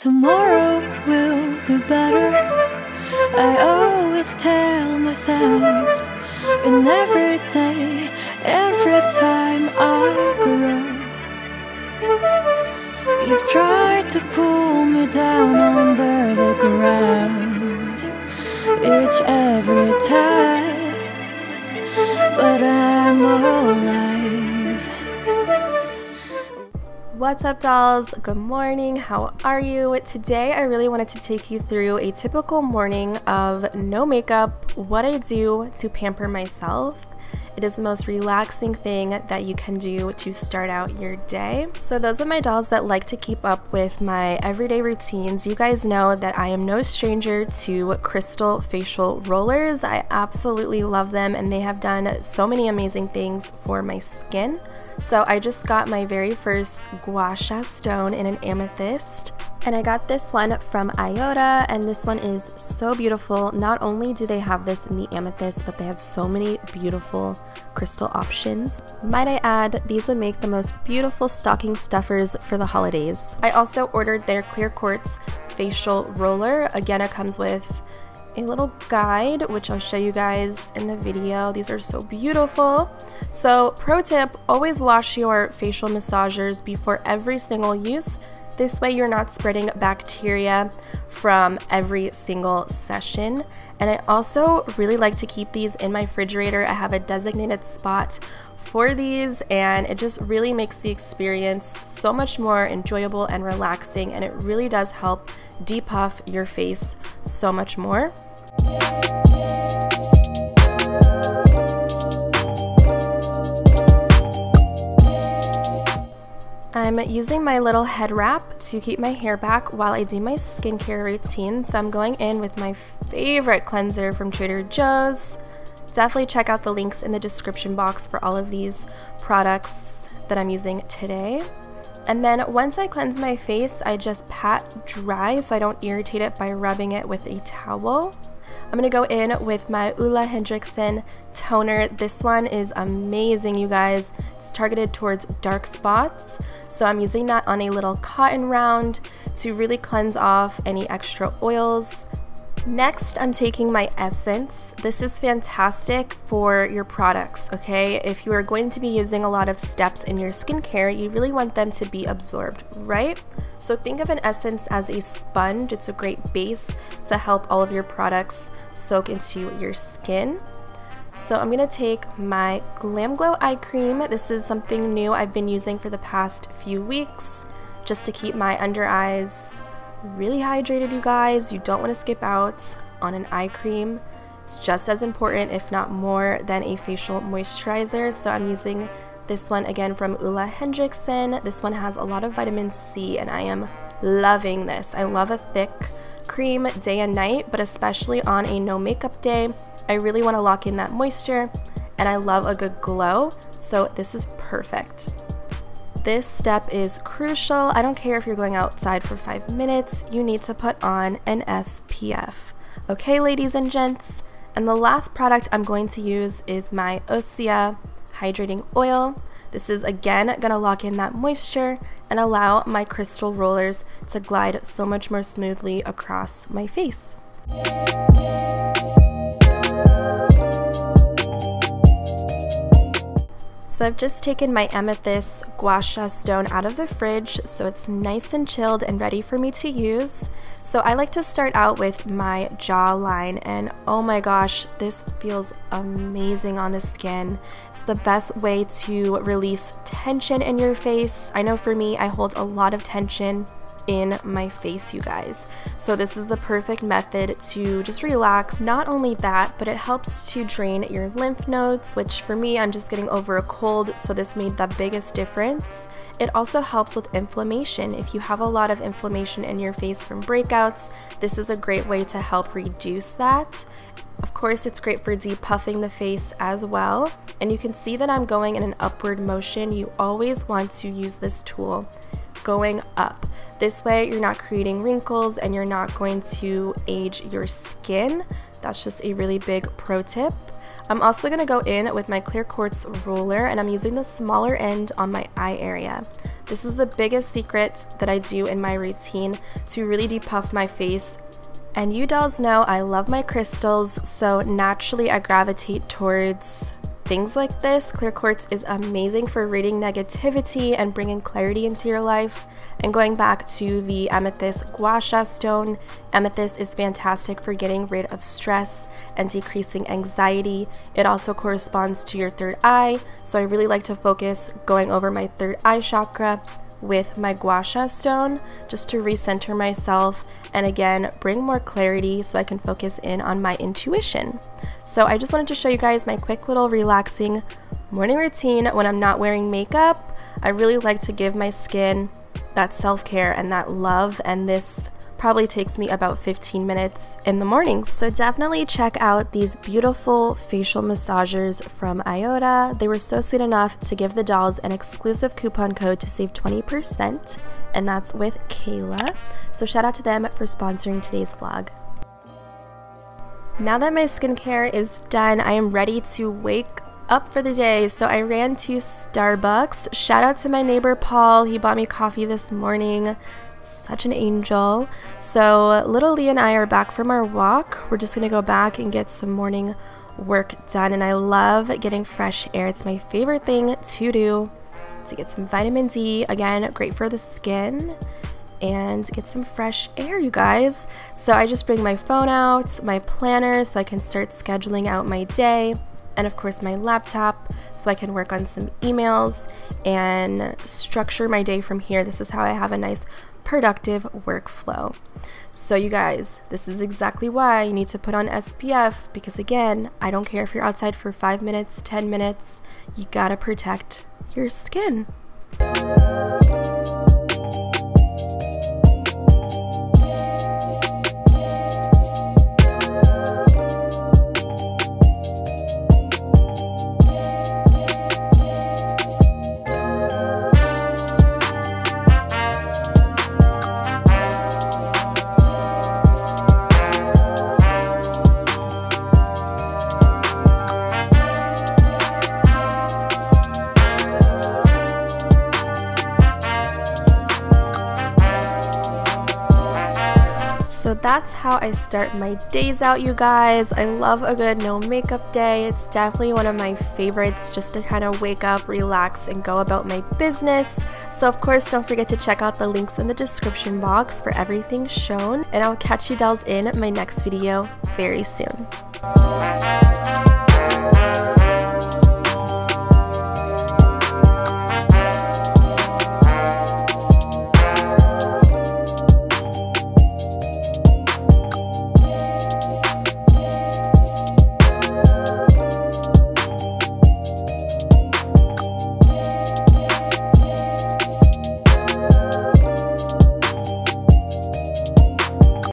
Tomorrow will be better. I always tell myself in every day, every time I grow. You've tried to pull me down under the ground each every time, but I'm alive. What's up, dolls? Good morning. How are you? Today, I really wanted to take you through a typical morning of no makeup, what I do to pamper myself. It is the most relaxing thing that you can do to start out your day. So, those are my dolls that like to keep up with my everyday routines. You guys know that I am no stranger to crystal facial rollers. I absolutely love them, and they have done so many amazing things for my skin. So I just got my very first gua sha stone in an amethyst. And I got this one from Iota, and this one is so beautiful. Not only do they have this in the amethyst, but they have so many beautiful crystal options. Might I add, these would make the most beautiful stocking stuffers for the holidays. I also ordered their clear quartz facial roller. Again, it comes with a little guide, which I'll show you guys in the video. These are so beautiful. So pro tip, always wash your facial massagers before every single use. This way you're not spreading bacteria from every single session. And I also really like to keep these in my refrigerator. I have a designated spot for these and it just really makes the experience so much more enjoyable and relaxing and it really does help depuff your face so much more. I'm using my little head wrap to keep my hair back while I do my skincare routine. So I'm going in with my favorite cleanser from Trader Joe's. Definitely check out the links in the description box for all of these products that I'm using today. And then once I cleanse my face, I just pat dry so I don't irritate it by rubbing it with a towel. I'm going to go in with my Ole Henriksen toner. This one is amazing, you guys. It's targeted towards dark spots. So I'm using that on a little cotton round to really cleanse off any extra oils. Next, I'm taking my Essence. This is fantastic for your products, okay? If you are going to be using a lot of steps in your skincare, you really want them to be absorbed, right? So think of an Essence as a sponge. It's a great base to help all of your products soak into your skin. So I'm going to take my Glam Glow Eye Cream. This is something new I've been using for the past few weeks just to keep my under eyes really hydrated, you guys. You don't want to skip out on an eye cream. It's just as important, if not more, than a facial moisturizer. So I'm using this one again from Ole Henriksen. This one has a lot of vitamin C, and I am loving this. I love a thick cream day and night, but especially on a no makeup day. I really want to lock in that moisture, and I love a good glow. So this is perfect. This step is crucial. I don't care if you're going outside for five minutes, you need to put on an SPF. Okay, ladies and gents? And the last product I'm going to use is my Osea Hydrating Oil. This is again going to lock in that moisture and allow my crystal rollers to glide so much more smoothly across my face. So I've just taken my amethyst gua sha stone out of the fridge so it's nice and chilled and ready for me to use. So I like to start out with my jawline and oh my gosh, this feels amazing on the skin. It's the best way to release tension in your face. I know for me, I hold a lot of tension in my face, you guys. So this is the perfect method to just relax. Not only that, but it helps to drain your lymph nodes, which for me, I'm just getting over a cold, so this made the biggest difference. It also helps with inflammation. If you have a lot of inflammation in your face from breakouts, this is a great way to help reduce that. Of course, it's great for depuffing the face as well. And you can see that I'm going in an upward motion. You always want to use this tool going up. This way, you're not creating wrinkles and you're not going to age your skin. That's just a really big pro tip. I'm also going to go in with my clear quartz roller and I'm using the smaller end on my eye area. This is the biggest secret that I do in my routine to really depuff my face. And you dolls know I love my crystals, so naturally I gravitate towards things like this. Clear quartz is amazing for reading negativity and bringing clarity into your life. And going back to the amethyst gua sha stone, amethyst is fantastic for getting rid of stress and decreasing anxiety. It also corresponds to your third eye, so I really like to focus going over my third eye chakra with my gua sha stone just to recenter myself and again bring more clarity so I can focus in on my intuition. So I just wanted to show you guys my quick little relaxing morning routine when I'm not wearing makeup. I really like to give my skin that self-care and that love and this probably takes me about 15 minutes in the morning. So definitely check out these beautiful facial massagers from Iota. They were so sweet enough to give the dolls an exclusive coupon code to save 20%, and that's with Kayla. So shout out to them for sponsoring today's vlog. Now that my skincare is done, I am ready to wake up for the day. So I ran to Starbucks. Shout out to my neighbor Paul. He bought me coffee this morning. Such an angel. So little Lee and I are back from our walk. We're just going to go back and get some morning work done. And I love getting fresh air. It's my favorite thing to do to get some vitamin D. Again, great for the skin and get some fresh air, you guys. So I just bring my phone out, my planner, so I can start scheduling out my day, and of course my laptop, so I can work on some emails and structure my day from here. This is how I have a nice productive workflow. So, you guys, this is exactly why you need to put on SPF because, again, I don't care if you're outside for five minutes, 10 minutes, you gotta protect your skin. So that's how I start my days out, you guys. I love a good no makeup day. It's definitely one of my favorites just to kind of wake up, relax, and go about my business. So, of course, don't forget to check out the links in the description box for everything shown. And I'll catch you dolls in my next video very soon.